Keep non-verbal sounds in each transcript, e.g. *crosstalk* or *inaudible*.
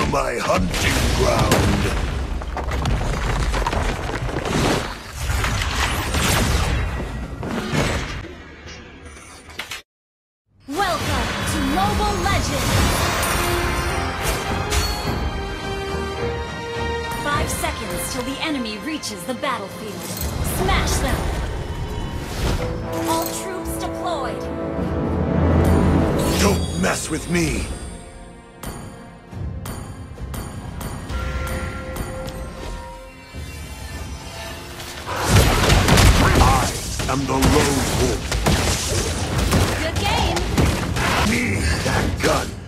to my hunting ground. seconds till the enemy reaches the battlefield. Smash them! All troops deployed! Don't mess with me! am the lone wolf. Good game. Need that gun.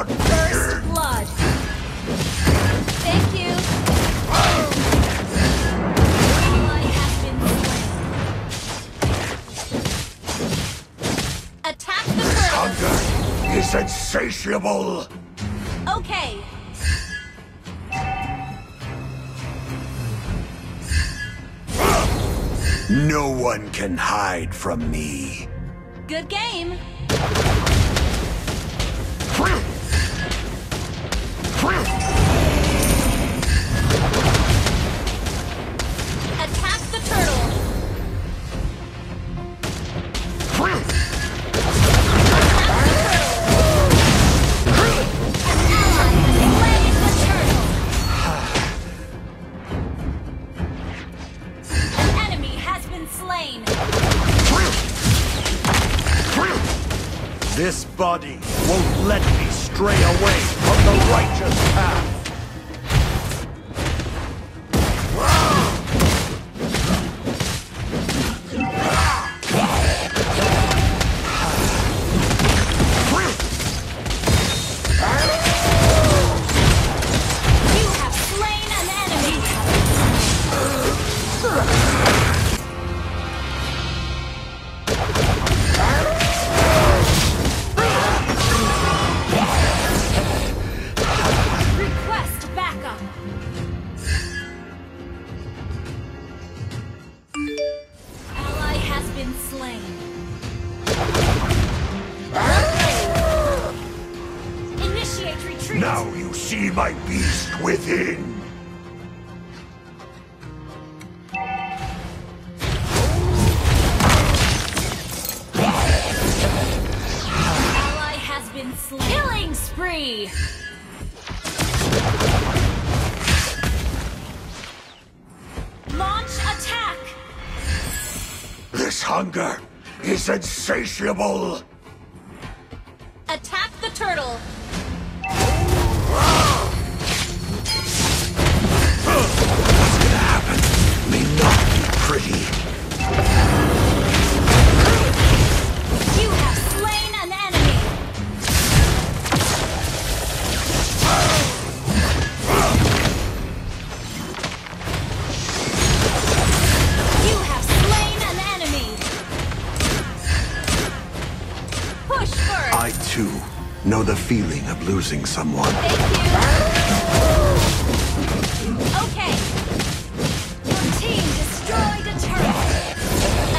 not First blood. Thank you. Attack the This hunger is insatiable. Okay. No one can hide from me. Good game. This body won't let me stray away from the righteous path. free! Launch attack! This hunger is insatiable! losing someone. Okay. Your team destroyed a turret.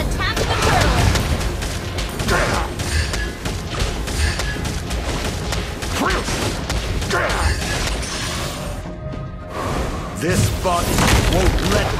Attack the turret. This bot won't let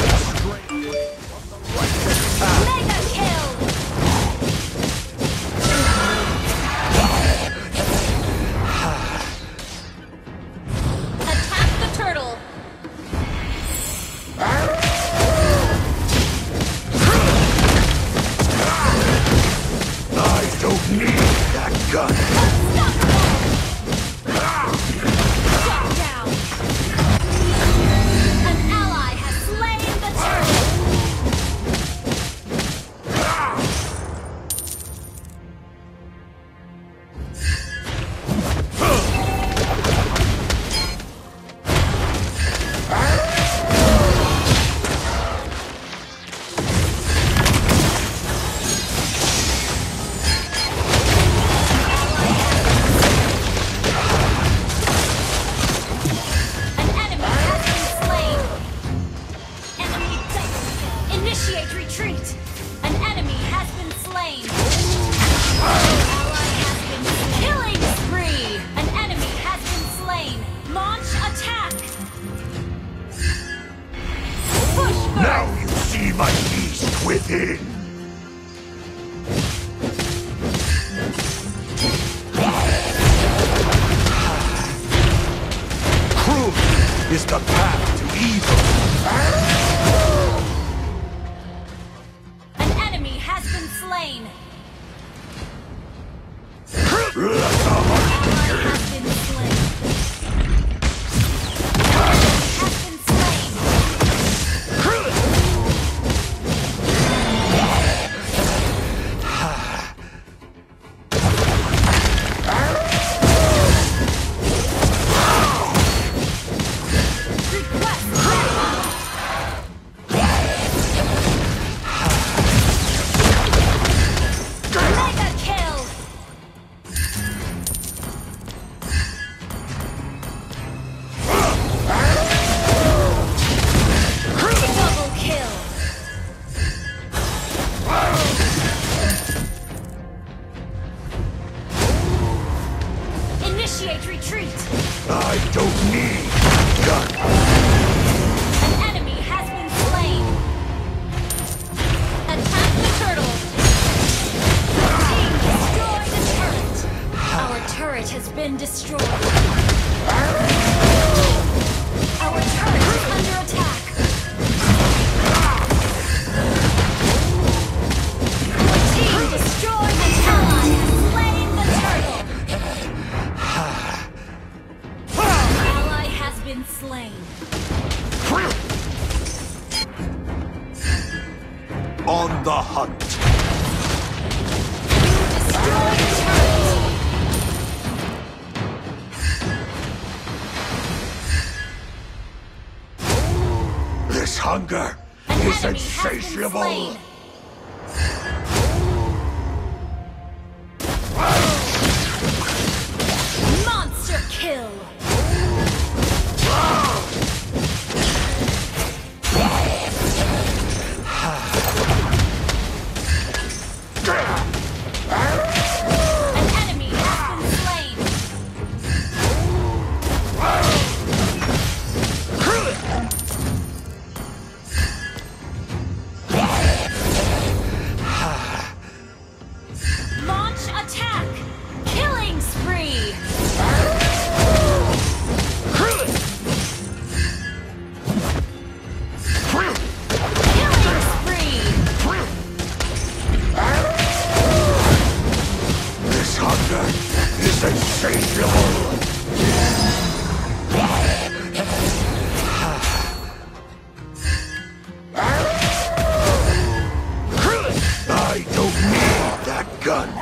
been slain. *laughs* On the hunt. This hunger An is insatiable. gun.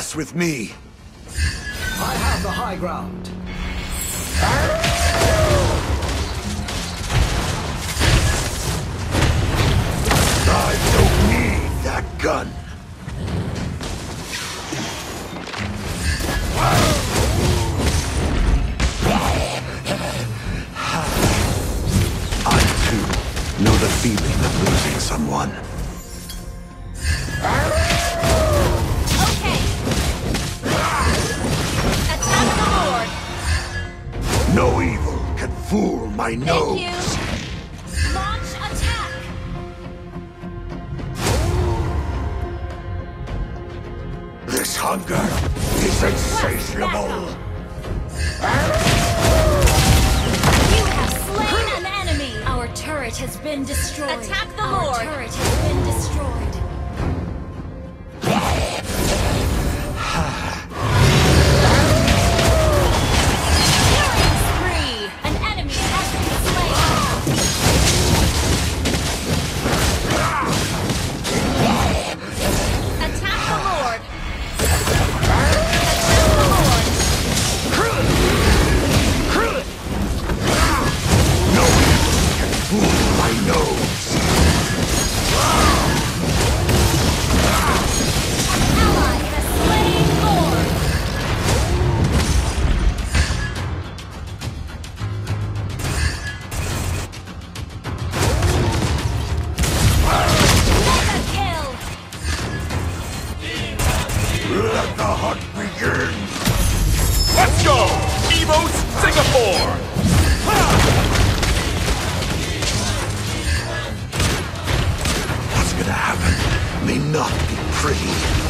Mess with me! I have the high ground. I don't need that gun! I too know the feeling of losing someone. My Thank nose. you! Launch attack! This hunger is insatiable. You have slain an enemy! Our turret has been destroyed. Attack the Our Lord. Let the hunt begin. Let's go! Evo's Singapore! What's gonna happen may not be pretty.